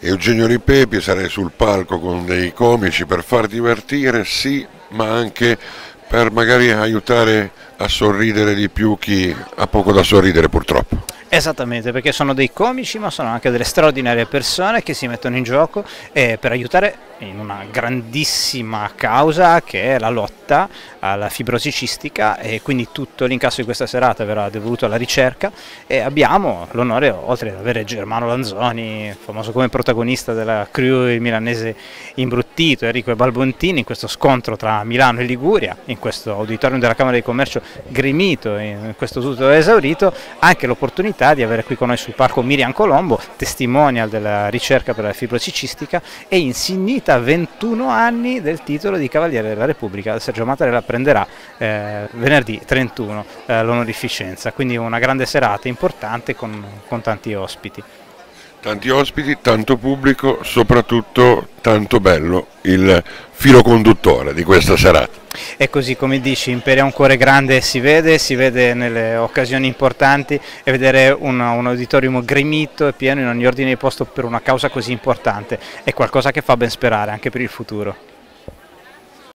Eugenio Ripepi, sarei sul palco con dei comici per far divertire, sì, ma anche per magari aiutare a sorridere di più chi ha poco da sorridere purtroppo. Esattamente, perché sono dei comici ma sono anche delle straordinarie persone che si mettono in gioco eh, per aiutare in una grandissima causa che è la lotta alla fibrosi cistica e quindi tutto l'incasso di questa serata verrà devoluto alla ricerca e abbiamo l'onore, oltre ad avere Germano Lanzoni, famoso come protagonista della crew il milanese imbruttito, Enrico e Balbontini, in questo scontro tra Milano e Liguria, in questo auditorium della Camera di Commercio gremito, in questo tutto esaurito, anche l'opportunità l'opportunità di avere qui con noi sul parco Miriam Colombo, testimonial della ricerca per la fibrosi cistica e insignita a 21 anni del titolo di Cavaliere della Repubblica. Sergio Mattarella prenderà eh, venerdì 31 eh, l'onorificenza, quindi una grande serata importante con, con tanti ospiti. Tanti ospiti, tanto pubblico, soprattutto tanto bello il filo conduttore di questa serata. E così come dici, Imperia un cuore grande si vede, si vede nelle occasioni importanti e vedere un, un auditorium gremito e pieno in ogni ordine di posto per una causa così importante è qualcosa che fa ben sperare anche per il futuro.